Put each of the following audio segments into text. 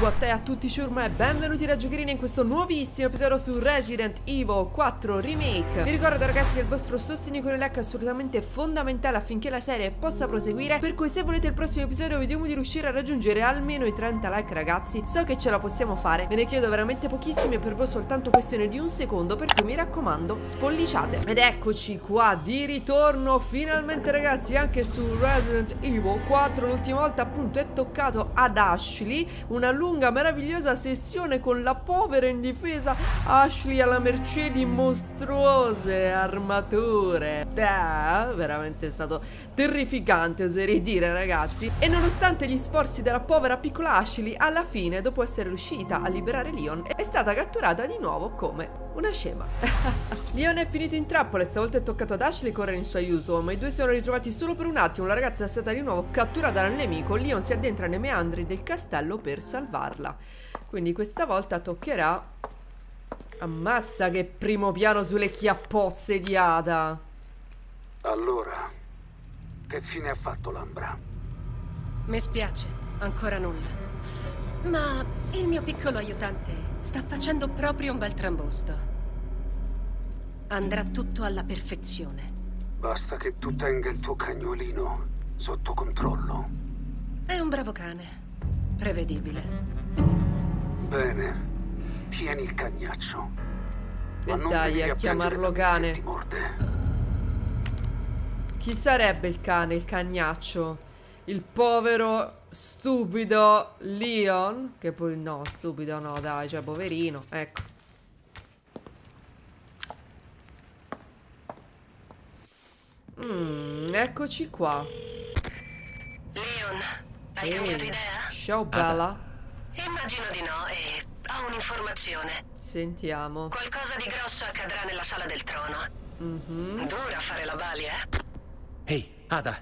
cubo a tutti ciurma e benvenuti da Giocherini in questo nuovissimo episodio su Resident Evil 4 Remake. Vi ricordo ragazzi che il vostro sostegno con il like è assolutamente fondamentale affinché la serie possa proseguire. Per cui se volete il prossimo episodio vediamo di riuscire a raggiungere almeno i 30 like ragazzi. So che ce la possiamo fare, ve ne chiedo veramente pochissimi e per voi soltanto questione di un secondo Per cui mi raccomando spolliciate. Ed eccoci qua di ritorno finalmente ragazzi anche su Resident Evil 4 L'ultima volta appunto è toccato ad Ashley una lunga meravigliosa sessione con la povera indifesa Ashley alla mercé di mostruose armature. Beh, veramente stato terrificante oserei dire ragazzi. E nonostante gli sforzi della povera piccola Ashley Alla fine dopo essere riuscita a liberare Leon È stata catturata di nuovo come una scema. Leon è finito in trappola e stavolta è toccato ad Ashley correre in suo aiuto. Ma i due si sono ritrovati solo per un attimo. La ragazza è stata di nuovo catturata dal nemico. Leon si addentra nei meandri del castello per salvarla. Quindi questa volta toccherà... Ammazza che primo piano sulle chiappozze di Ada. Allora, che fine ha fatto l'Ambra? Mi spiace, ancora nulla. Ma il mio piccolo aiutante sta facendo proprio un bel trambusto. Andrà tutto alla perfezione. Basta che tu tenga il tuo cagnolino sotto controllo. È un bravo cane. Prevedibile. Bene. Tieni il cagnaccio. E dai a chiamarlo cane. Chi sarebbe il cane, il cagnaccio? Il povero stupido Leon? Che poi no, stupido no, dai, cioè poverino, ecco. Mmm, eccoci qua. Leon, hai cambiato idea? Ciao Bella. Immagino di no e ho un'informazione. Sentiamo. Qualcosa di grosso accadrà nella sala del trono. Mhm. Dura fare la balia, eh? Ehi, Ada!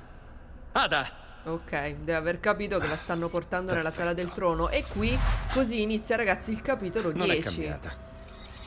Ada! Ok, deve aver capito che la stanno portando nella sala del trono E qui così inizia ragazzi il capitolo 10 Non è cambiata.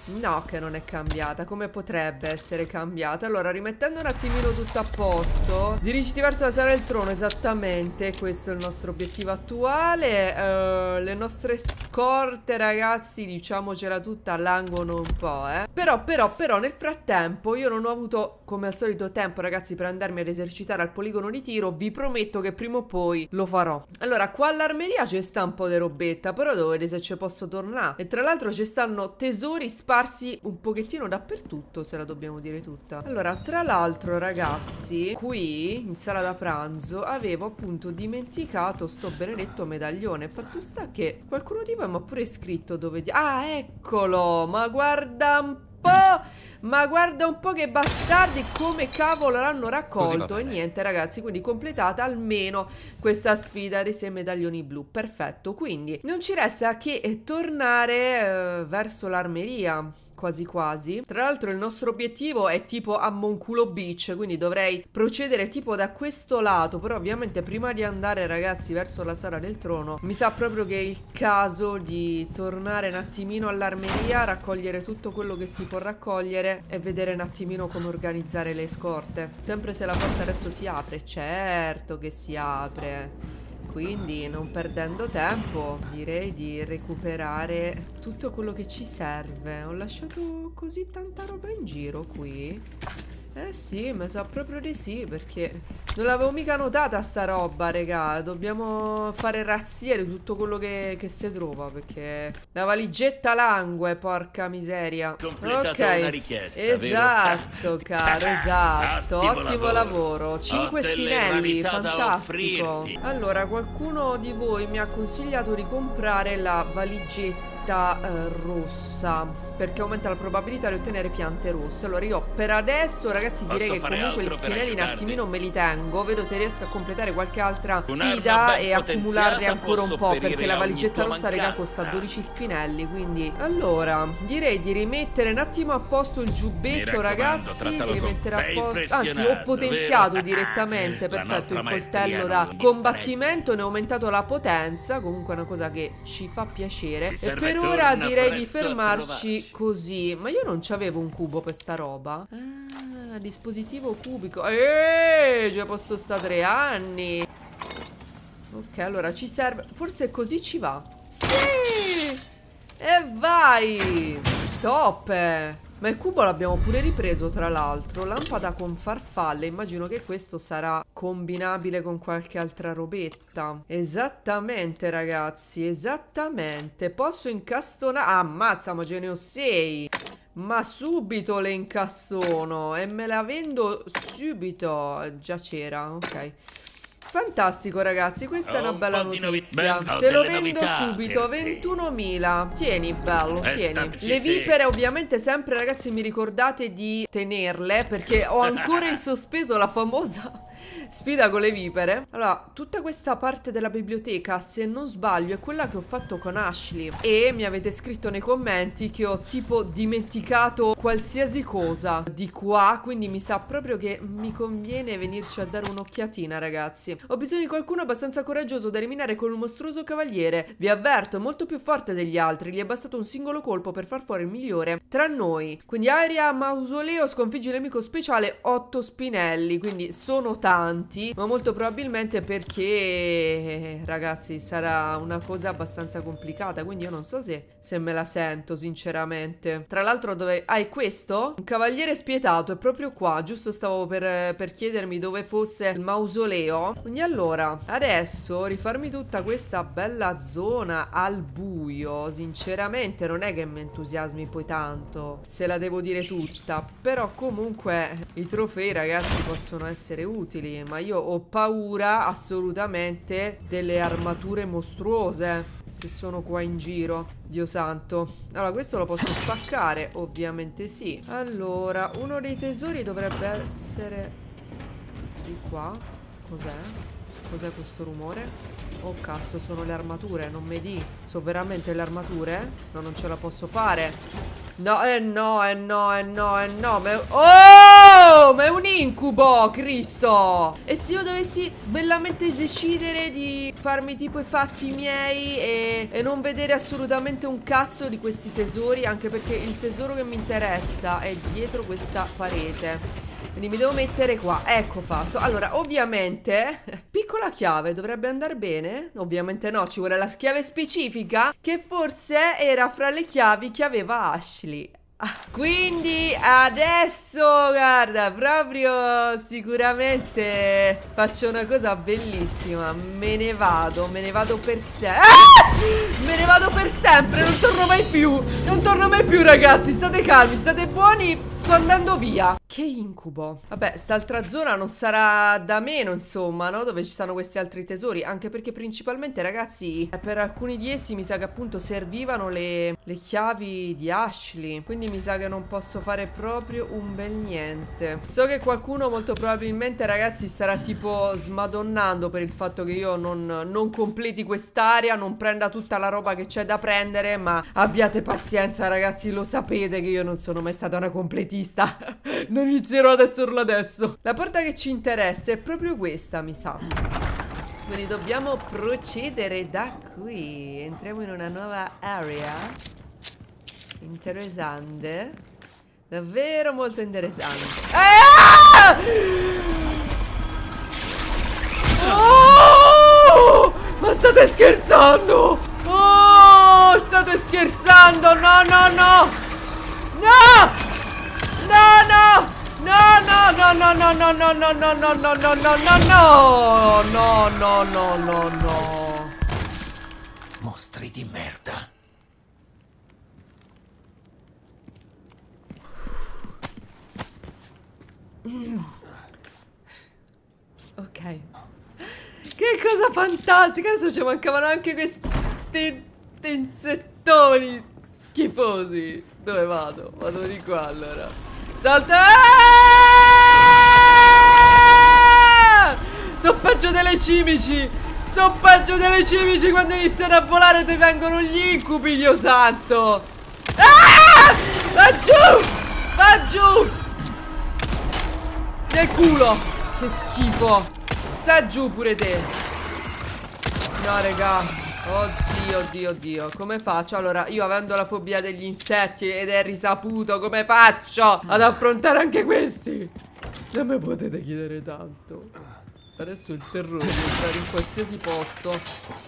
No che non è cambiata, come potrebbe essere cambiata? Allora, rimettendo un attimino tutto a posto Dirigiti verso la sala del trono, esattamente. Questo è il nostro obiettivo attuale. Uh, Le nostre scorte, ragazzi, diciamocela tutta, languono un po', eh. Però, però, però, nel frattempo Io non ho avuto, come al solito, tempo, ragazzi Per andarmi ad esercitare al poligono di tiro Vi prometto che prima o poi lo farò Allora, qua all'armeria c'è sta un po' di robetta Però devo vedere se ci posso tornare E tra l'altro ci stanno tesori sparsi un pochettino dappertutto, se la dobbiamo dire tutta. Allora, tra l'altro, ragazzi, qui in sala da pranzo avevo appunto dimenticato sto benedetto medaglione. Fatto sta che qualcuno di voi mi ha pure scritto dove... Ah, eccolo! Ma guarda un po'! Ma guarda un po' che bastardi come cavolo l'hanno raccolto. E niente ragazzi quindi completata almeno questa sfida dei sei medaglioni blu. Perfetto quindi non ci resta che tornare eh, verso l'armeria quasi quasi. Tra l'altro il nostro obiettivo è tipo a Monculo Beach Quindi dovrei procedere tipo da questo lato Però ovviamente prima di andare ragazzi verso la sala del trono Mi sa proprio che è il caso di tornare un attimino all'armeria Raccogliere tutto quello che si può raccogliere E vedere un attimino come organizzare le scorte. Sempre se la porta adesso si apre Certo che si apre quindi non perdendo tempo direi di recuperare tutto quello che ci serve. Ho lasciato così tanta roba in giro qui eh sì, mi sa proprio di sì, perché non l'avevo mica notata sta roba, regà. Dobbiamo fare razzia di tutto quello che, che, si trova, perché la valigetta langue, porca miseria. Completato ok, una richiesta, esatto, vero? caro, esatto. Ottimo, Ottimo lavoro. lavoro. 5 Ho delle spinelli, fantastico. Allora, qualcuno di voi mi ha consigliato di comprare la valigetta eh, rossa perché aumenta la probabilità di ottenere piante rosse. Allora io per adesso ragazzi direi Posso che comunque gli spinelli un attimino me li tengo. Vedo se riesco a completare qualche altra sfida e accumularne ancora un po' perché la valigetta rossa raga costa 12 spinelli, quindi allora direi di rimettere un attimo a posto il giubbetto ragazzi, di rimettere a posto. Anzi, ho potenziato vero? direttamente, perfetto, il coltello da combattimento, ne ho aumentato la potenza, comunque è una cosa che ci fa piacere. E per ora direi di fermarci. Così. Ma io non c'avevo un cubo per sta roba. Ah, dispositivo cubico. Eeeh, già posso sta tre anni. Ok, allora ci serve... Forse così ci va. Sì! E vai! Top! Ma il cubo l'abbiamo pure ripreso, tra l'altro. Lampada con farfalle. Immagino che questo sarà combinabile con qualche altra robetta. Esattamente, ragazzi. Esattamente. Posso incastonare... Ammazza, ma ce ne ho sei. Ma subito le incassono. E me la vendo subito. Già c'era, ok. Fantastico ragazzi, questa Ho è una un bella di notizia. novità, Te lo vendo novità subito, per te. 21.000. Tieni bello, Eh, tieni. Le sì. vipere ovviamente sempre ragazzi mi ricordate di tenerle perché ho ancora in sospeso la famosa sfida con le vipere. Allora, tutta questa parte della biblioteca, se non sbaglio, è quella che ho fatto con Ashley. E mi avete scritto nei commenti che ho tipo dimenticato qualsiasi cosa di qua. Quindi mi sa proprio che mi conviene venirci a dare un'occhiatina, ragazzi. Ho bisogno di qualcuno abbastanza coraggioso da eliminare con un mostruoso cavaliere. Vi avverto, è molto più forte degli altri. Gli è bastato un singolo colpo per far fuori il migliore tra noi. Quindi aria mausoleo sconfigge il nemico speciale 8 spinelli. Quindi sono tanti. Ma molto probabilmente perché, ragazzi, sarà una cosa abbastanza complicata. Quindi io non so se, se me la sento, sinceramente. Tra l'altro, dove. Ah, questo? Un cavaliere spietato, è proprio qua. Giusto stavo per, per chiedermi dove fosse il mausoleo. Quindi allora, adesso rifarmi tutta questa bella zona al buio. Sinceramente, non è che mi entusiasmi poi tanto. Se la devo dire tutta. Però comunque i trofei, ragazzi, possono essere utili. Ma io ho paura assolutamente delle armature mostruose. Se sono qua in giro, Dio santo. Allora, questo lo posso spaccare? Ovviamente sì. Allora, uno dei tesori dovrebbe essere di qua. Cos'è? Cos'è questo rumore? Oh cazzo, sono le armature, non mi di. Sono veramente le armature? No, non ce la posso fare. No, eh no, eh no, eh no, eh no. Ma è... Oh! Ma è un incubo, Cristo! E se io dovessi bellamente decidere di farmi tipo i fatti miei e, e non vedere assolutamente un cazzo di questi tesori, anche perché il tesoro che mi interessa è dietro questa parete. Quindi mi devo mettere qua, ecco fatto. Allora, ovviamente, piccola chiave Dovrebbe andare bene? Ovviamente no, ci vuole la chiave specifica Che forse era fra le chiavi che aveva Ashley Ah, Quindi adesso, guarda, proprio sicuramente faccio una cosa bellissima. Me ne vado, me ne vado per sempre Me ne vado per sempre, non torno mai più Non torno mai più ragazzi, state calmi, state buoni Sto andando via. Che incubo. Vabbè, st'altra zona non sarà da meno insomma, no? Dove ci stanno questi altri tesori. Anche perché principalmente ragazzi Per alcuni di essi mi sa che appunto servivano le, le chiavi di Ashley. Quindi mi sa che non posso fare proprio un bel niente. So che qualcuno molto probabilmente ragazzi starà tipo smadonnando Per il fatto che io non, non completi quest'area Non prenda tutta la roba che c'è da prendere Ma abbiate pazienza ragazzi, lo sapete che io non sono mai stata una completista. Non inizierò ad esserlo adesso. La porta che ci interessa è proprio questa mi sa. Quindi dobbiamo procedere da qui. Entriamo in una nuova area Interessante Davvero molto interessante Ah! Oh! Ma state scherzando? Oh! State scherzando? No, no, no! No! No, no! No, no, no, no, no, no, no, no, no, no, no, no, no, no, no! No, no, no, no, no! Mostri di merda. Ok. Che cosa fantastica! Adesso ci mancavano anche questi insettoni schifosi. Dove vado? Vado di qua allora. Salta! Sono peggio delle cimici! Sono peggio delle cimici quando iniziano a volare ti vengono gli incubi, Dio santo! Ah! Va giù! Va giù! Nel culo! Che schifo! Sta giù pure te! No, raga! Oddio, oddio, oddio Come faccio? Allora, io avendo la fobia degli insetti ed è risaputo Come faccio ad affrontare anche questi? Non mi potete chiedere tanto Adesso il terrore di entrare in qualsiasi posto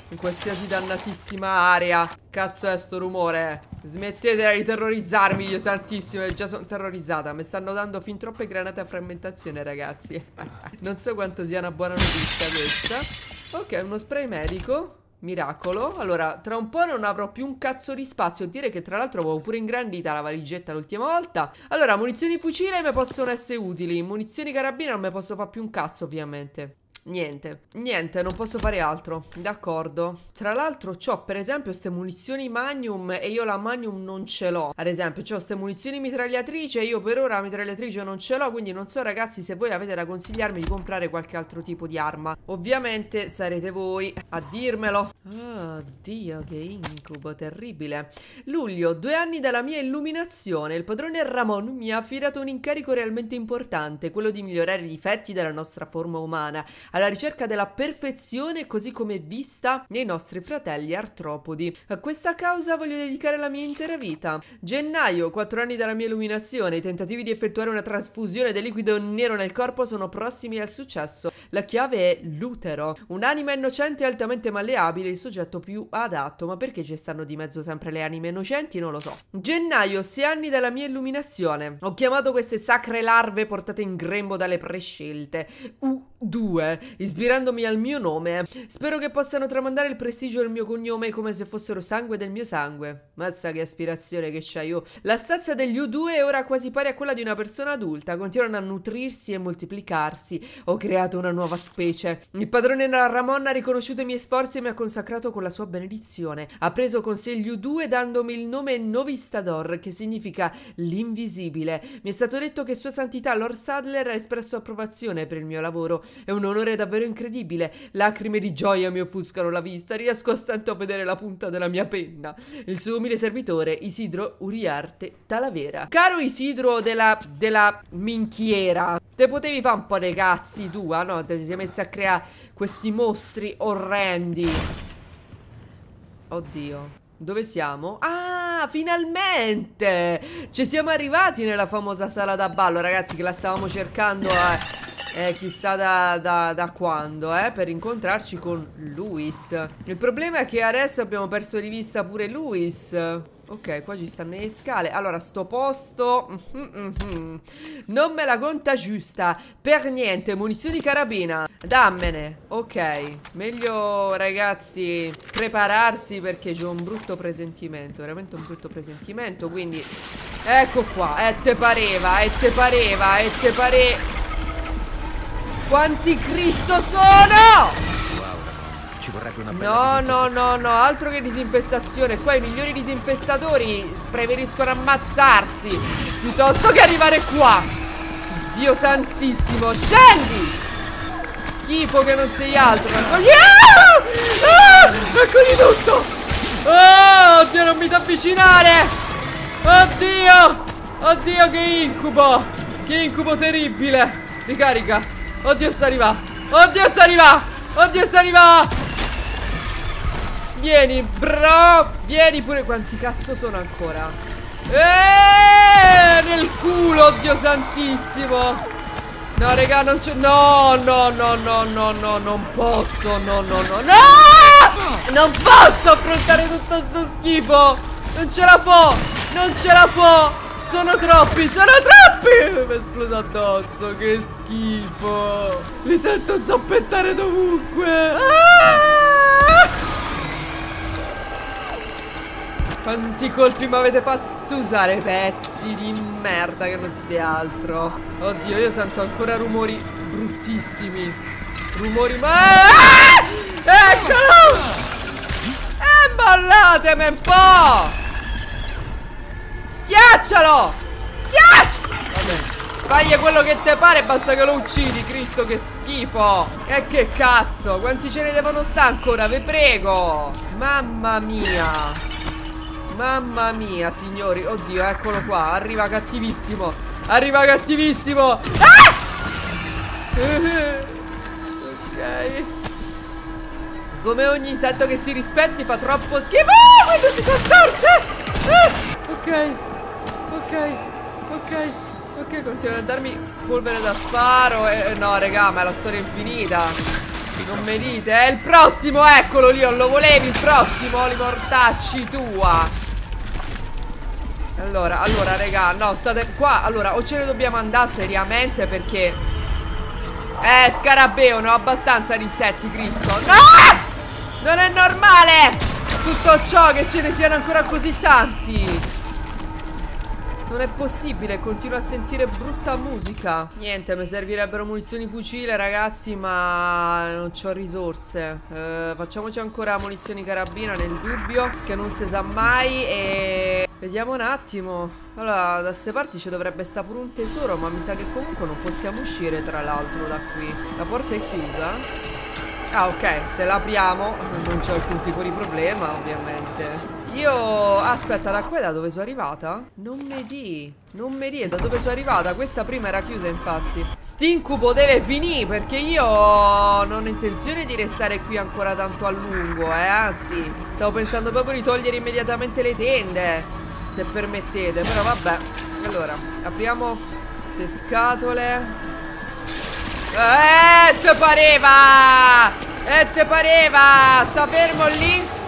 In qualsiasi dannatissima area. Cazzo è sto rumore? Smettete di terrorizzarmi Dio santissimo Già sono terrorizzata. Mi stanno dando fin troppe granate a frammentazione ragazzi. Non so quanto sia una buona notizia questa. Ok uno spray medico. Miracolo. Allora, tra un po' non avrò più un cazzo di spazio. Dire che tra l'altro avevo pure ingrandita la valigetta l'ultima volta. Allora, munizioni fucile mi possono essere utili. Munizioni carabina non mi posso fare più un cazzo ovviamente Niente, niente, non posso fare altro. D'accordo. Tra l'altro ho per esempio queste munizioni Magnum E io la Magnum non ce l'ho. Ad esempio ho queste munizioni mitragliatrice E io per ora la mitragliatrice non ce l'ho Quindi non so ragazzi se voi avete da consigliarmi Di comprare qualche altro tipo di arma. Ovviamente sarete voi a dirmelo. Oddio che incubo terribile. Luglio, due anni dalla mia illuminazione. Il padrone Ramon mi ha affidato un incarico realmente importante Quello di migliorare i difetti della nostra forma umana alla ricerca della perfezione così come vista nei nostri fratelli artropodi. A questa causa voglio dedicare la mia intera vita. Gennaio, 4 anni dalla mia illuminazione, i tentativi di effettuare una trasfusione del liquido nero nel corpo sono prossimi al successo. La chiave è l'utero, un'anima innocente e altamente malleabile, il soggetto più adatto, ma perché ci stanno di mezzo sempre le anime innocenti? Non lo so. Gennaio, 6 anni dalla mia illuminazione. Ho chiamato queste sacre larve portate in grembo dalle prescelte. U2 ispirandomi al mio nome. Spero che possano tramandare il prestigio del mio cognome come se fossero sangue del mio sangue. Mazza che aspirazione che c'hai io. La stazza degli U2 è ora quasi pari a quella di una persona adulta. Continuano a nutrirsi e moltiplicarsi. Ho creato una nuova specie. Il padrone Ramon ha riconosciuto i miei sforzi e mi ha consacrato con la sua benedizione. Ha preso con sé gli U2 dandomi il nome Novistador, che significa l'invisibile. Mi è stato detto che Sua Santità Lord Sadler ha espresso approvazione per il mio lavoro. È un onore davvero incredibile. Lacrime di gioia mi offuscano la vista. Riesco a stento a vedere la punta della mia penna. Il suo umile servitore, Isidro Uriarte Talavera. Caro Isidro della, della minchiera, te potevi fare un po' dei cazzi tua, no? Te sei messa a creare questi mostri orrendi. Oddio. Dove siamo? Ah, finalmente! Ci siamo arrivati nella famosa sala da ballo, ragazzi, che la stavamo cercando a eh, chissà da, da, da, quando, eh, per incontrarci con Luis. Il problema è che adesso abbiamo perso di vista pure Luis. Ok, qua ci stanno le scale. Allora, sto posto... Mm -hmm. Non me la conta giusta. Per niente. Munizioni carabina. Dammene. Ok. Meglio, ragazzi, prepararsi perché c'ho un brutto presentimento. Veramente un brutto presentimento. Quindi... Ecco qua. E te pareva, e te pareva, e te pareva... Quanti Cristo sono? Ci vorrebbe una bella No, no, no, no, altro che disinfestazione. Qua i migliori disinfestatori preferiscono ammazzarsi piuttosto che arrivare qua. Dio santissimo, scendi! Schifo che non sei altro. Raccogli... Ah! Ah! Raccogli tutto! Oh, oddio, non mi ti avvicinare! Oddio! Oddio, che incubo! Che incubo terribile! Ricarica! Oddio sta arriva. Oddio sta arriva. Oddio sta arriva. Vieni bro Vieni pure. Quanti cazzo sono ancora? Eeeh Nel culo Oddio santissimo. No raga non c'è No no no no no no Non posso No no no no. Non posso affrontare tutto sto schifo. Non ce la fo Non ce la fo sono troppi, sono troppi! Mi è esploso addosso, che schifo! Mi sento zoppettare dovunque! Ah! Quanti colpi mi avete fatto usare, pezzi di merda che non siete altro! Oddio, io sento ancora rumori bruttissimi! Rumori ma... Ah! Eccolo! E eh, ballatemi un po'! Schiaccialo! Schiaccia! Vabbè. Fagli quello che te pare, basta che lo uccidi, Cristo, che schifo! E che cazzo? Quanti ce ne devono stare ancora? Vi prego! Mamma mia! Mamma mia, signori! Oddio, eccolo qua, arriva cattivissimo! Arriva cattivissimo! Ah! ok. Come ogni insetto che si rispetti fa troppo schifo! Ah, quando si contorce! Ah! Ok. Ok, ok. Ok, continuano a darmi polvere da sparo e... No, raga, ma è la storia infinita. Non mi dite, è il prossimo, eccolo lì, lo volevi il prossimo, li mortacci tua. Allora, allora, raga, no, state qua. Allora, o ce ne dobbiamo andare seriamente perché Eh, scarabeo, ne ho abbastanza di insetti, Cristo. No! Non è normale! Tutto ciò che ce ne siano ancora così tanti non è possibile, continuo a sentire brutta musica. Niente, mi servirebbero munizioni fucile ragazzi Ma non ho risorse. Eh, Facciamoci ancora munizioni carabina nel dubbio Che non si sa mai E vediamo un attimo. Allora, da queste parti ci dovrebbe stare pure un tesoro Ma mi sa che comunque non possiamo uscire tra l'altro da qui. La porta è chiusa? Ah ok, se l'apriamo non c'è alcun tipo di problema ovviamente io... Aspetta, da qua da dove sono arrivata? Non mi di Non mi di da dove sono arrivata. Questa prima era chiusa infatti. St'incubo deve finire Perché io non ho intenzione di restare qui ancora tanto a lungo eh Anzi, stavo pensando proprio di togliere immediatamente le tende Se permettete. Però vabbè Allora, apriamo Ste scatole. Eh, te pareva! Eh, te pareva! Sta fermo lì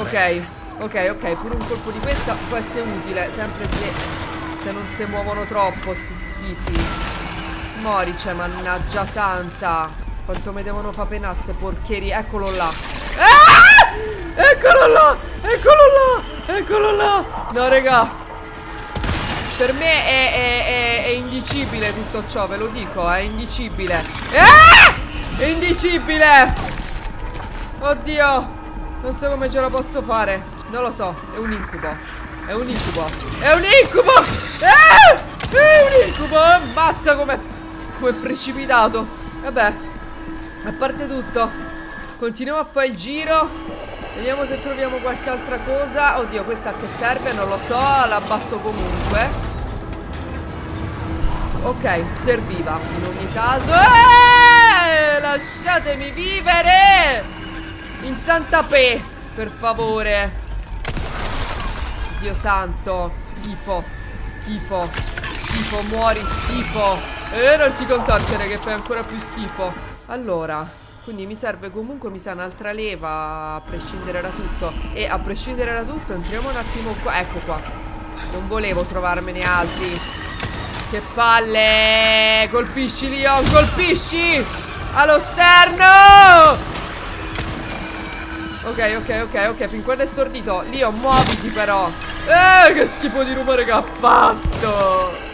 Ok, ok, ok, pure un colpo di questa può essere utile, sempre se, se non si muovono troppo sti schifi. Morice, mannaggia santa. Quanto mi devono fare penare ste porcherie, eccolo là. Ah! Eccolo là, eccolo là, eccolo là. No, raga. Per me è, è, è, è indicibile tutto ciò, ve lo dico, è indicibile. Ah! Indicibile. Oddio. Non so come ce la posso fare. Non lo so. È un incubo. È un incubo. È un incubo! Eh! È un incubo! Ammazza come Come precipitato. Vabbè. A parte tutto Continuiamo a fare il giro. Vediamo se troviamo qualche altra cosa. Oddio questa a che serve? Non lo so. L'abbasso comunque. Ok, serviva. In ogni caso. Eh! Lasciatemi vivere in Santa Pe Per favore. Dio santo Schifo Schifo Schifo Muori schifo. E non ti contorcere che fai ancora più schifo. Allora quindi mi serve comunque, mi sa, un'altra leva a prescindere da tutto. E a prescindere da tutto entriamo un attimo qua. Ecco qua. Non volevo trovarmene altri. Che palle! Colpisci Leon, colpisci! Allo sterno Ok, ok, ok, ok, fin quando è stordito Lio, muoviti però. Eh, che schifo di rumore che ha fatto.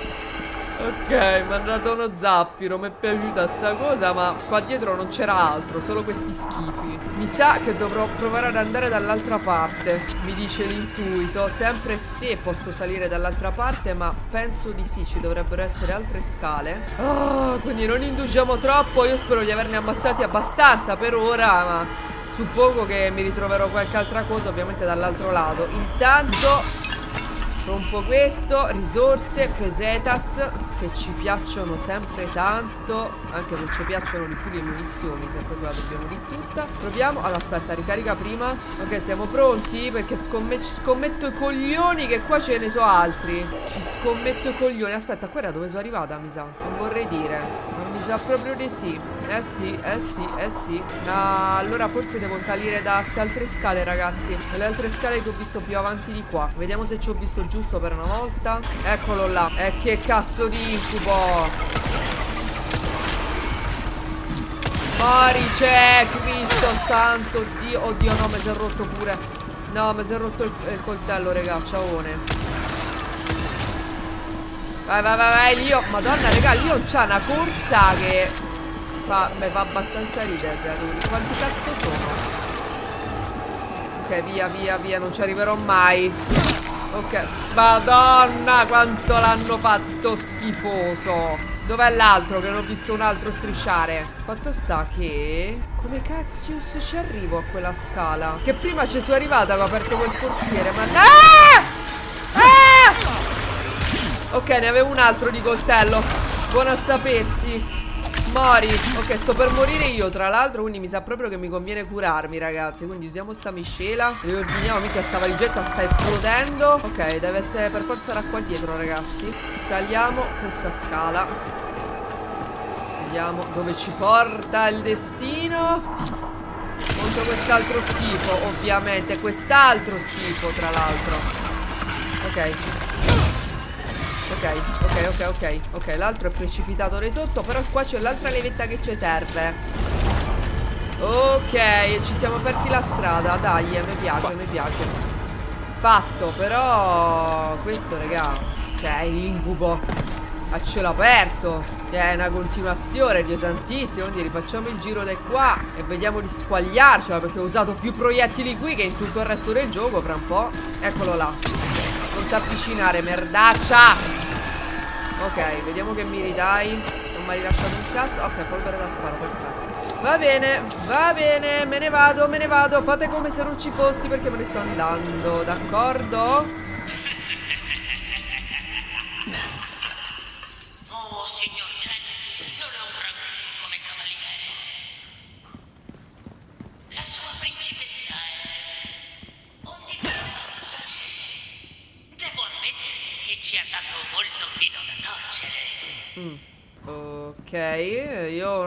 Ok, mi ha dato uno zaffiro Mi è piaciuta sta cosa Ma qua dietro non c'era altro Solo questi schifi. Mi sa che dovrò provare ad andare dall'altra parte Mi dice l'intuito. Sempre se posso salire dall'altra parte Ma penso di sì Ci dovrebbero essere altre scale. Oh, Quindi non indugiamo troppo Io spero di averne ammazzati abbastanza per ora Ma Suppongo che mi ritroverò qualche altra cosa ovviamente dall'altro lato. Intanto Rompo questo, risorse, pesetas Che ci piacciono sempre tanto Anche se ci piacciono di più le munizioni Se proprio la dobbiamo di tutta. Proviamo, allora aspetta, ricarica prima. Ok, siamo pronti perché scomm ci scommetto i coglioni che qua ce ne so altri. Ci scommetto i coglioni. Aspetta, qua era dove sono arrivata mi sa. Non vorrei dire. Non sa proprio di sì. Eh sì, eh sì, eh sì. Ah, Allora forse devo salire da queste altre scale ragazzi. Le altre scale che ho visto più avanti di qua. Vediamo se ci ho visto giusto per una volta. Eccolo là. E eh, che cazzo di incubo. Morice Cristo santo Dio. Oddio no mi si è rotto pure. No mi si è rotto il, il coltello raga. Ciaone Vai vai vai vai Lio Madonna raga Lio c'ha una corsa che fa, Mi fa abbastanza ridere se Quanti cazzo sono? Ok via via via Non ci arriverò mai. Ok Madonna quanto l'hanno fatto schifoso. Dov'è l'altro che non ho visto un altro strisciare? Fatto sta che? Come cazzo ci arrivo a quella scala? Che prima ci sono arrivata Avevo aperto quel forziere Ma ah! Ok ne avevo un altro di coltello. Buono a sapersi. Mori Ok sto per morire io tra l'altro Quindi mi sa proprio che mi conviene curarmi ragazzi. Quindi usiamo sta miscela. Riordiniamo Mica sta valigetta sta esplodendo. Ok deve essere per forza da qua dietro ragazzi. Saliamo questa scala. Vediamo dove ci porta il destino. Contro quest'altro schifo Ovviamente. Quest'altro schifo tra l'altro. Ok Ok, ok, ok, ok Ok, l'altro è precipitato lì sotto Però qua c'è l'altra levetta che ci serve. Ok, ci siamo aperti la strada Dai, mi piace, mi piace. Fatto, però Questo, raga Cioè, è l'incubo A cielo aperto È una continuazione, Dio santissimo Quindi rifacciamo il giro da qua E vediamo di squagliarcela Perché ho usato più proiettili qui che in tutto il resto del gioco Fra un po' Eccolo là non ti avvicinare, merdaccia! Ok, vediamo che mi ridai Non mi hai rilasciato un cazzo. Ok, polvere da sparo, perfetto. Va bene, va bene, me ne vado, me ne vado. Fate come se non ci fossi perché me ne sto andando D'accordo?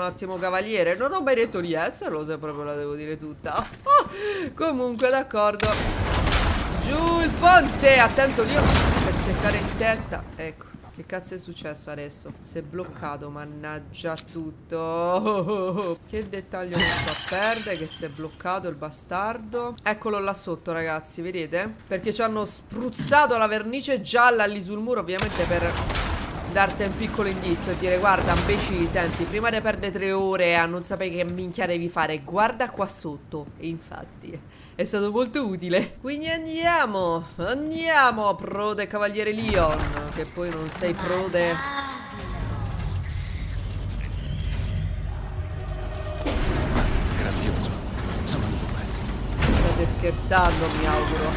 Attimo cavaliere. Non ho mai detto di esserlo se proprio la devo dire tutta. Comunque d'accordo. Giù il ponte! Attento lì Si è in testa. Ecco che cazzo è successo adesso? Si è bloccato, mannaggia tutto. Che dettaglio mi sto a perdere Che si è bloccato il bastardo. Eccolo là sotto ragazzi, vedete? Perché ci hanno spruzzato la vernice gialla lì sul muro Ovviamente per darti un piccolo indizio e dire guarda imbecilli senti prima di perdere tre ore a non sapere che minchia devi fare guarda qua sotto. E infatti è stato molto utile. Quindi andiamo andiamo prode cavaliere Leon che poi non sei prode. Grandioso. Sono due state scherzando mi auguro.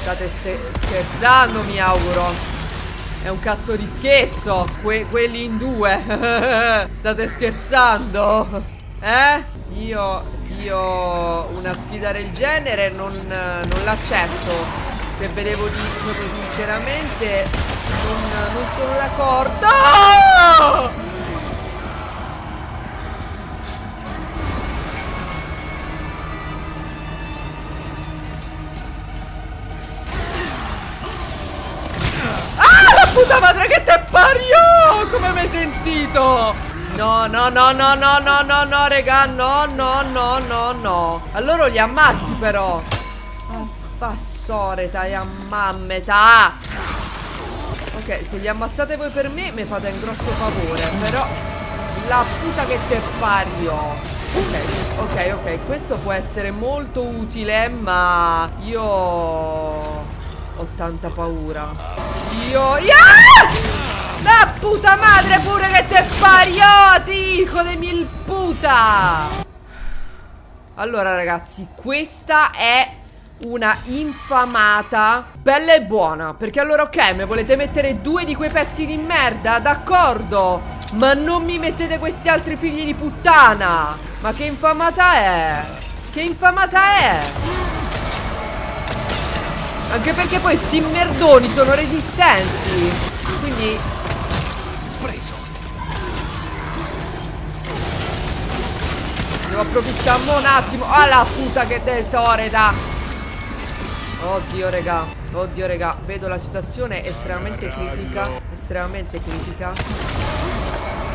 State scherzando mi auguro è un cazzo di scherzo que Quelli in due State scherzando Eh? Io Io Una sfida del genere Non, non l'accetto Se ve devo dire sinceramente Non, non sono d'accordo oh! Madre che te pariò! Come mi hai sentito? No, no, no, no, no, no, no, no, raga, no, no, no, no, no. Allora li ammazzi però. Oh, passore, dai, ammammeta. Ok, se li ammazzate voi per me, mi fate un grosso favore. Però, la puta che te pariò. Ok, ok, ok, questo può essere molto utile, ma io ho tanta paura. Io... Yeah! La puta madre pure che te parioti, hijo de mil puta! Allora ragazzi, questa è una infamata bella e buona Perché allora ok, mi volete mettere due di quei pezzi di merda, d'accordo Ma non mi mettete questi altri figli di puttana Ma che infamata è? Che infamata è? Anche perché poi sti merdoni sono resistenti. Quindi Preso. Devo approfittare un attimo. Ah la puta che tesoreta Oddio regà Oddio regà Vedo la situazione estremamente critica. Estremamente critica.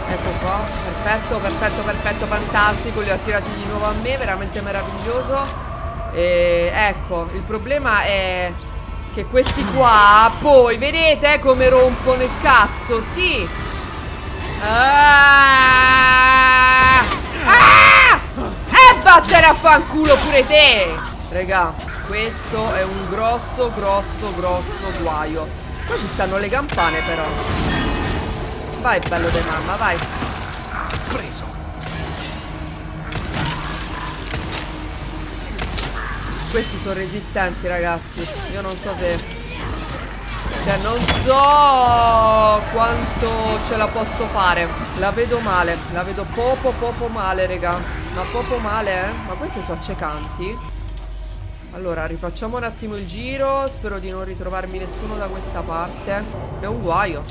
Ecco qua. Perfetto, perfetto, perfetto, fantastico. Li ho attirati di nuovo a me. Veramente meraviglioso e ecco, il problema è che questi qua poi, vedete come rompono il cazzo? Sì. Ah! Ah! E vattene a fanculo pure te! Raga, questo è un grosso, grosso, grosso guaio. Qua ci stanno le campane però. Vai bello de mamma, vai. Preso. Questi sono resistenti ragazzi Io non so se Cioè non so Quanto ce la posso fare La vedo male, la vedo poco poco male, raga. Ma poco male, eh? Ma queste sono accecanti? Allora, rifacciamo un attimo il giro. Spero di non ritrovarmi nessuno da questa parte. È un guaio.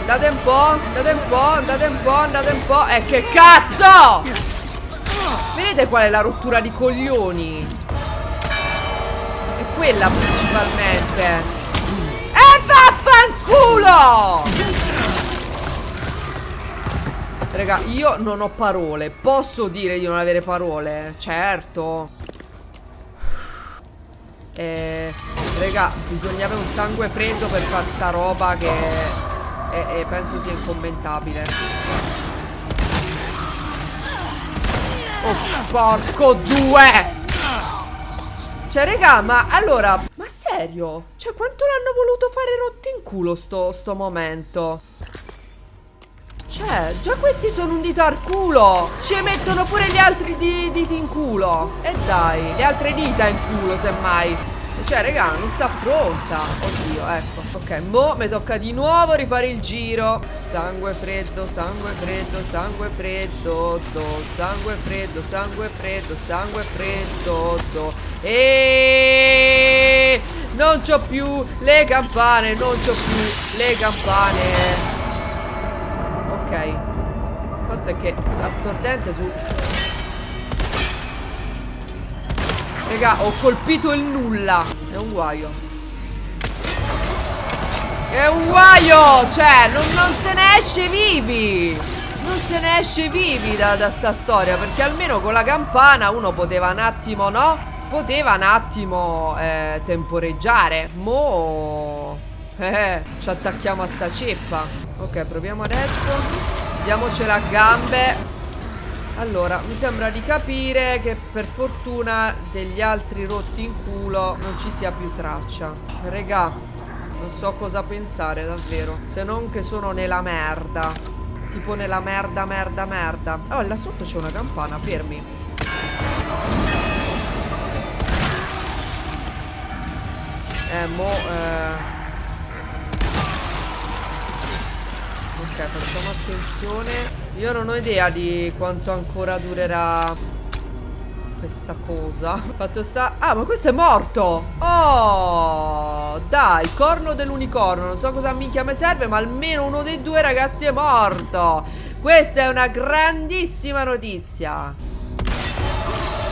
Andate un po', andate un po', andate un po', andate un po'. E eh, che cazzo! Vedete qual è la rottura di coglioni? È quella principalmente. E vaffanculo! Raga, io non ho parole. Posso dire di non avere parole? Certo. Eh, raga, bisogna un sangue freddo per fare sta roba che è, penso sia incommentabile. Oh, porco due! Cioè, raga, ma allora... Ma serio? Cioè, quanto l'hanno voluto fare rotti in culo sto, sto momento? Cioè, già questi sono un dito al culo Ci mettono pure gli altri di diti in culo E dai, le altre dita in culo semmai Cioè, raga, non si affronta. Oddio, ecco Ok, mo mi tocca di nuovo rifare il giro. Sangue freddo, sangue freddo, sangue freddo do, Sangue freddo, sangue freddo, sangue freddo do. E non c'ho più le campane, non c'ho più le campane. Ok. Il fatto è che la stordente su. Raga ho colpito il nulla È un guaio. È un guaio! Cioè non, non se ne esce vivi! Non se ne esce vivi da, da sta storia Perché almeno con la campana uno poteva un attimo no? Poteva un attimo eh, temporeggiare. Mo eh, ci attacchiamo a sta ceppa. Ok, proviamo adesso. Diamocela a gambe. Allora, mi sembra di capire che per fortuna degli altri rotti in culo non ci sia più traccia. Regà, non so cosa pensare davvero. Se non che sono nella merda. Tipo nella merda, merda, merda. Oh, là sotto c'è una campana, fermi. Eh, mo... Eh... Ok, facciamo attenzione. Io non ho idea di quanto ancora durerà questa cosa. Fatto sta... Ah, ma questo è morto! Oh! Dai, corno dell'unicorno. Non so cosa minchia mi serve, ma almeno uno dei due ragazzi è morto. Questa è una grandissima notizia.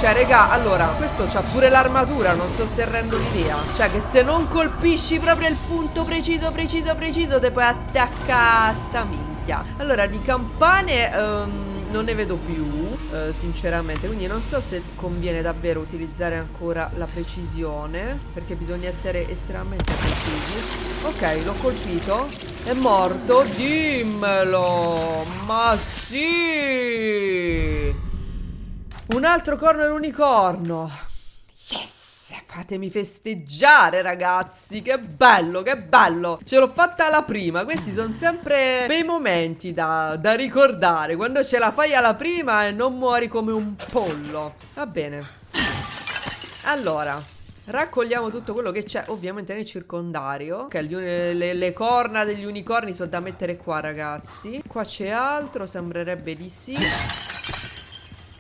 Cioè, raga, allora, questo c'ha pure l'armatura, non so se rendo l'idea. Cioè, che se non colpisci proprio il punto preciso, preciso, preciso, te puoi attaccare sta minchia. Allora, di campane um, non ne vedo più, uh, sinceramente. Quindi non so se conviene davvero utilizzare ancora la precisione, perché bisogna essere estremamente precisi. Ok, l'ho colpito. È morto, dimmelo. Ma sì! Un altro corno all'unicorno. Yes! Fatemi festeggiare, ragazzi. Che bello, che bello. Ce l'ho fatta alla prima. Questi sono sempre bei momenti da, da ricordare. Quando ce la fai alla prima e non muori come un pollo. Va bene. Allora, Raccogliamo tutto quello che c'è ovviamente nel circondario Ok, le, le, le, corna degli unicorni sono da mettere qua ragazzi Qua c'è altro, sembrerebbe di sì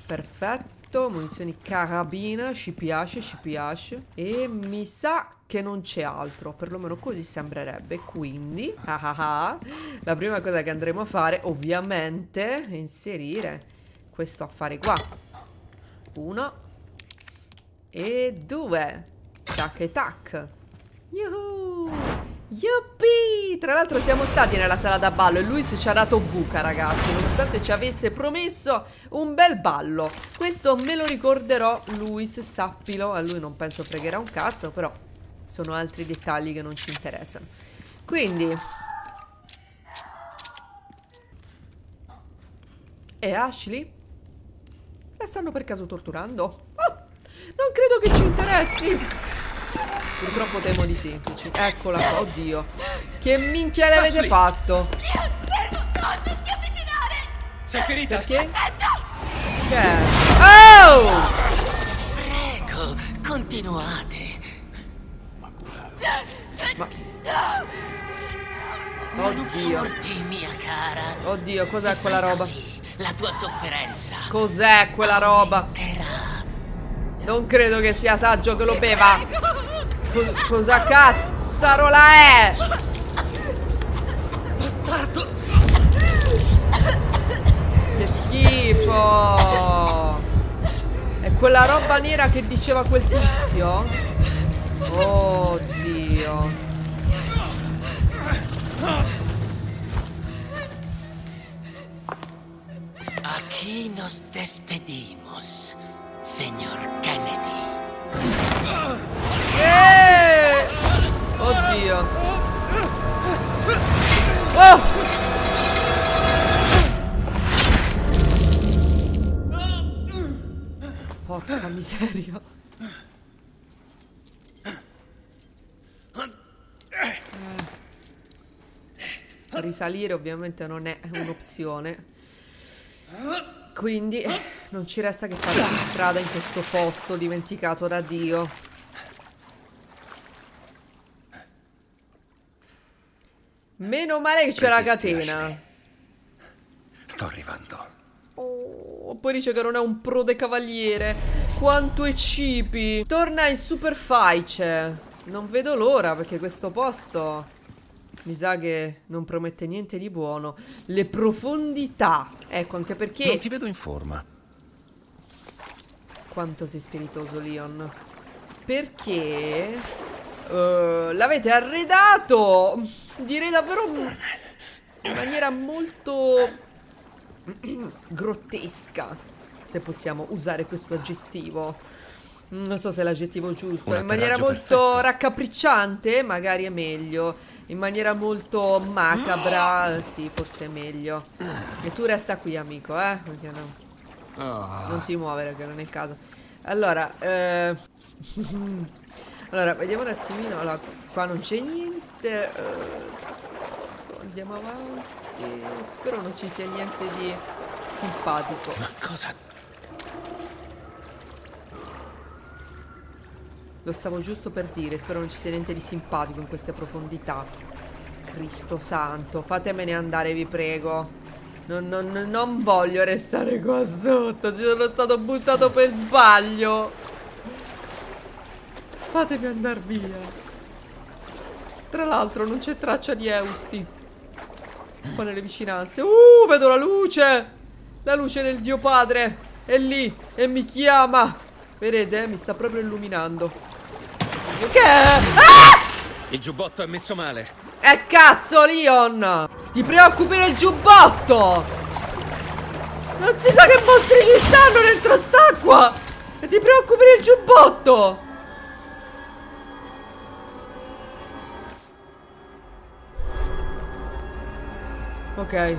Perfetto, munizioni carabina, ci piace, ci piace. E mi sa che non c'è altro, perlomeno così sembrerebbe. Quindi, ah ah ah, la prima cosa che andremo a fare ovviamente è inserire questo affare qua. Uno e due. Tac e tac. Yuhu! Yuppie! Tra l'altro siamo stati nella sala da ballo e Luis ci ha dato buca ragazzi Nonostante ci avesse promesso un bel ballo Questo me lo ricorderò Luis, sappilo A lui non penso fregherà un cazzo Però sono altri dettagli che non ci interessano Quindi E Ashley? La stanno per caso torturando? Oh, non credo che ci interessi Purtroppo temo di sì. Eccola qua, oddio. Che minchia le avete fatto? Fermo, non ti avvicinare! Sei ferita? Perché? Che è? Oh! Prego, continuate. Ma... Oddio. furti, mia cara. Oddio, cos'è quella roba? La tua sofferenza Cos'è quella roba? Non credo che sia saggio che lo beva. Cos- cosa cazzarola è? Bastardo! Che schifo. È quella roba nera che diceva quel tizio? Oddio. Aquí nos despedimos, Risalire ovviamente non è un'opzione. Quindi non ci resta che fare di strada in questo posto dimenticato da Dio. Meno male che c'è la catena. Sto arrivando. Oh, poi dice che non è un prode cavaliere. Quanto è cipi. Torna in Super Faice. Non vedo l'ora perché questo posto mi sa che non promette niente di buono. Le profondità. Ecco, anche perché... Non ti vedo in forma. Quanto sei spiritoso, Leon. Perché eh, l'avete arredato, direi davvero in maniera molto grottesca, se possiamo usare questo aggettivo. Non so se è l'aggettivo giusto. In maniera molto perfetto. raccapricciante, magari è meglio. In maniera molto macabra, sì, forse è meglio. E tu resta qui, amico, eh? Perché no. Non ti muovere che non è il caso. Allora, eh... allora, vediamo un attimino. Allora, qua non c'è niente. eh, Andiamo avanti. Spero non ci sia niente di simpatico. Ma cosa? Lo stavo giusto per dire. Spero non ci sia niente di simpatico in queste profondità. Cristo santo, fatemene andare, vi prego. Non, non- non voglio restare qua sotto. Ci sono stato buttato per sbaglio. Fatemi andare via. Tra l'altro, non c'è traccia di Eusti. Qua nelle vicinanze. Uh, vedo la luce. La luce del Dio Padre. È lì e mi chiama. Vedete? Mi sta proprio illuminando. Che? Ah! Il giubbotto è messo male. Eh cazzo Leon Ti preoccupi del giubbotto Non si sa che mostri ci stanno dentro st'acqua E ti preoccupi del giubbotto Ok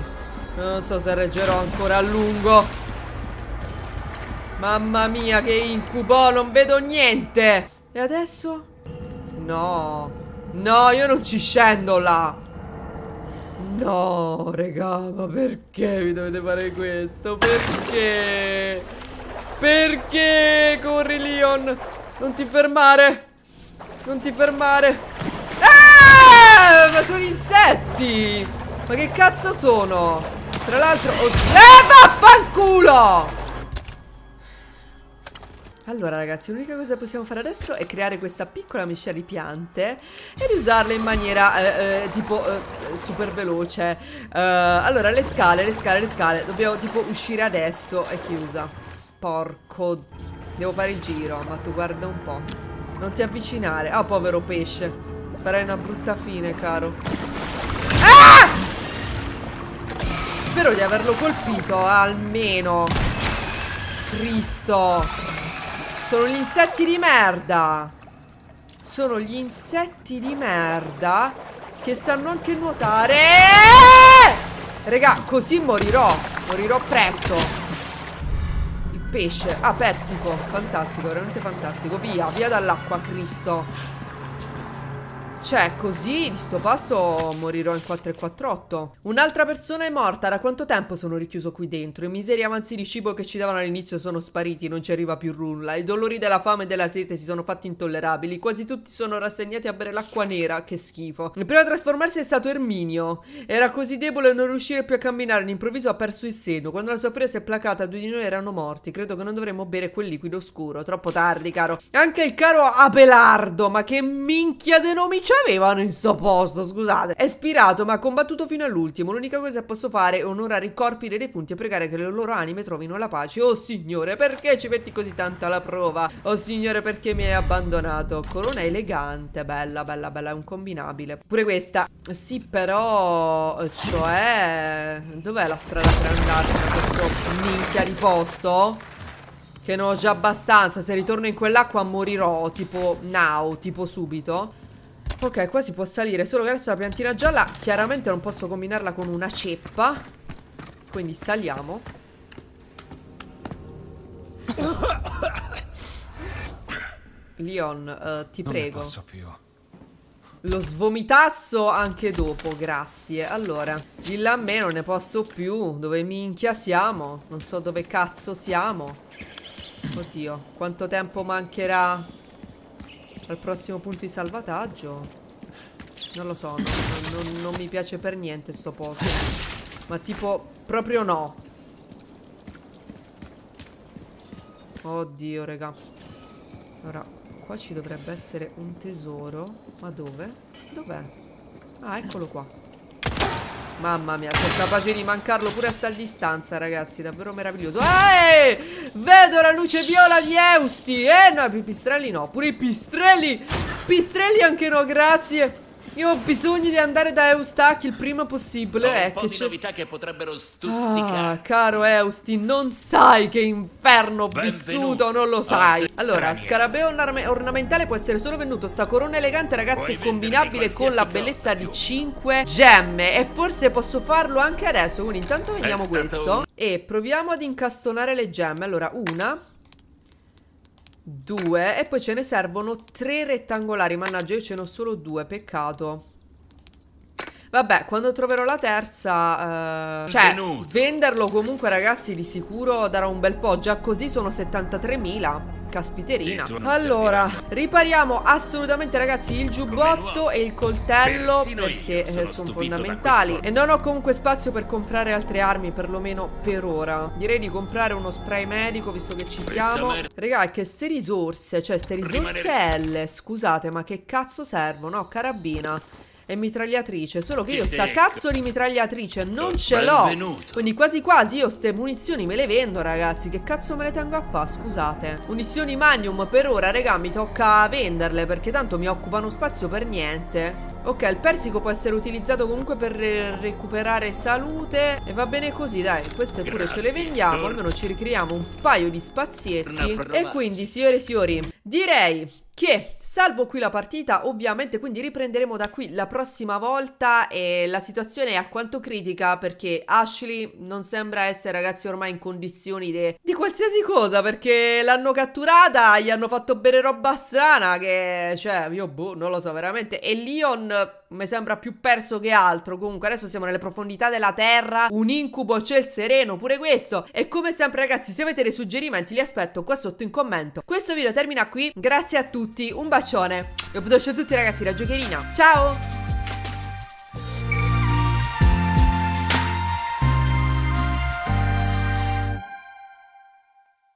Non so se reggerò ancora a lungo Mamma mia che incubo Non vedo niente E adesso? No No, io non ci scendo là. No, regà, ma perché mi dovete fare questo? Perché? Perché? Corri, Leon. Non ti fermare. Non ti fermare. Ah! Ma sono insetti. Ma che cazzo sono? Tra l'altro... oh- Eh, vaffanculo! Allora ragazzi, l'unica cosa che possiamo fare adesso è creare questa piccola miscela di piante e riusarle in maniera eh, eh, tipo eh, super veloce. Eh, allora, le scale, le scale, le scale. Dobbiamo tipo uscire adesso. È chiusa. Porco. Devo fare il giro, ma tu guarda un po'. Non ti avvicinare. Ah, povero pesce. Farai una brutta fine, caro. Ah! Spero di averlo colpito, almeno. Cristo. Sono gli insetti di merda. Sono gli insetti di merda che sanno anche nuotare. Regà, così morirò. Morirò presto. Il pesce. Ah, persico. Fantastico, veramente fantastico. Via, via dall'acqua, Cristo. Cioè, così di sto passo morirò in 448. Un'altra persona è morta. Da quanto tempo sono richiuso qui dentro? I miseri avanzi di cibo che ci davano all'inizio sono spariti, non ci arriva più nulla. I dolori della fame e della sete si sono fatti intollerabili. Quasi tutti sono rassegnati a bere l'acqua nera. Che schifo. Il primo a trasformarsi è stato Erminio. Era così debole da non riuscire più a camminare. All'improvviso ha perso il seno. Quando la sua furia si è placata, due di noi erano morti. Credo che non dovremmo bere quel liquido scuro. Troppo tardi, caro. Anche il caro Abelardo. Ma che minchia de nomi c'avevano in sto posto? Scusate. È spirato, ma ha combattuto fino all'ultimo. L'unica cosa che posso fare è onorare i corpi dei defunti e pregare che le loro anime trovino la pace. Oh signore, perché ci metti così tanto alla prova? Oh signore, perché mi hai abbandonato? Corona elegante, bella, bella, bella, è un combinabile. Pure questa. Sì, però, cioè, dov'è la strada per andarsene a questo minchia di posto? Che ne ho già abbastanza, se ritorno in quell'acqua morirò, tipo now, tipo subito. Ok, qua si può salire, solo che adesso la piantina gialla chiaramente non posso combinarla con una ceppa. Quindi saliamo. Leon, eh, ti Non prego. posso più. Lo svomitazzo anche dopo, grazie. Allora, dilla a me, non ne posso più. Dove minchia siamo? Non so dove cazzo siamo. Oddio, quanto tempo mancherà al prossimo punto di salvataggio? Non lo so, non, non- non mi piace per niente sto posto. Ma tipo, proprio no. Oddio, raga. Ora, qua ci dovrebbe essere un tesoro. Ma dove? Dov'è? Ah, eccolo qua. Mamma mia, sono capace di mancarlo pure a tal distanza, ragazzi. Davvero meraviglioso. Ehi! Vedo la luce viola di Eusti. Eh, no, i pistrelli no. Pure i pistrelli. Pistrelli anche no, grazie. Io ho bisogno di andare da Eustacchi il prima possibile. Ho un ecco, po' di c'è- novità che potrebbero Ah, stuzzicare. caro Eusti, non sai che inferno ho vissuto, non lo sai. Allora, scarabeo orname- ornamentale può essere solo venduto. Sta corona elegante, ragazzi, è Puoi combinabile vendermi con la bellezza cosa, di tu. 5 gemme. E forse posso farlo anche adesso. Quindi, intanto vediamo questo. un- E proviamo ad incastonare le gemme. Allora, una. Due e poi ce ne servono tre rettangolari. Mannaggia, io ce ne ho solo due, peccato. Vabbè, quando troverò la terza, eh, cioè, venderlo comunque, ragazzi, di sicuro darà un bel po'. Già così sono 73.000. Caspiterina. Allora, ripariamo assolutamente, ragazzi, il giubbotto e il coltello perché sono eh, sono fondamentali. E non ho comunque spazio per comprare altre armi, perlomeno per ora. Direi di comprare uno spray medico, visto che ci siamo. Raga, che ste risorse, cioè ste risorse L, scusate, ma che cazzo servono? No, carabina e mitragliatrice, solo che Ti io sta secco. cazzo di mitragliatrice non ce l'ho. Quindi quasi quasi io ste munizioni me le vendo, ragazzi. Che cazzo me le tengo a fa, scusate. Munizioni Magnum per ora, raga, mi tocca venderle perché tanto mi occupano spazio per niente. Ok, il persico può essere utilizzato comunque per re- recuperare salute e va bene così, dai. Queste pure ce le vendiamo, almeno ci ricreiamo un paio di spazietti. E quindi, signore e signori, direi che salvo qui la partita, ovviamente, quindi riprenderemo da qui la prossima volta e la situazione è alquanto critica perché Ashley non sembra essere ragazzi ormai in condizioni de- di qualsiasi cosa perché l'hanno catturata, gli hanno fatto bere roba strana che, cioè, io boh, non lo so veramente. E Leon mi sembra più perso che altro, comunque adesso siamo nelle profondità della terra, un incubo c'è il sereno, pure questo. E come sempre ragazzi se avete dei suggerimenti li aspetto qua sotto in commento. Questo video termina qui, grazie a tutti, un bacione e un bacio a tutti ragazzi da Giocherina, ciao!